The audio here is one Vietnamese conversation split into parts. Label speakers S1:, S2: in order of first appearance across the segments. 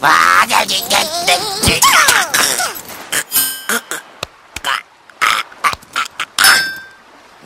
S1: Wow,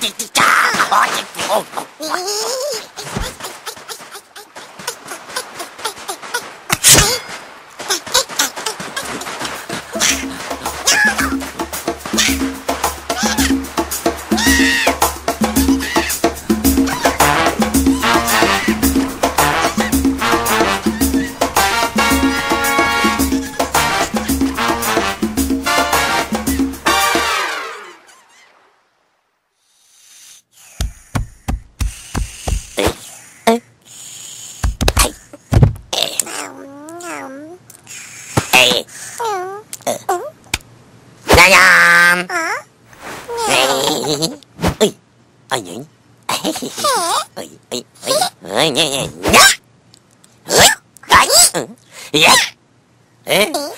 S1: Chà, ơi nhỉ ơi nhỉ nhỉ ơi cái dạ. Ê. Ừ.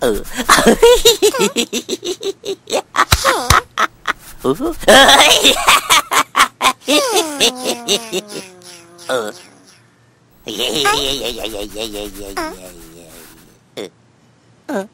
S1: Ừ Oh.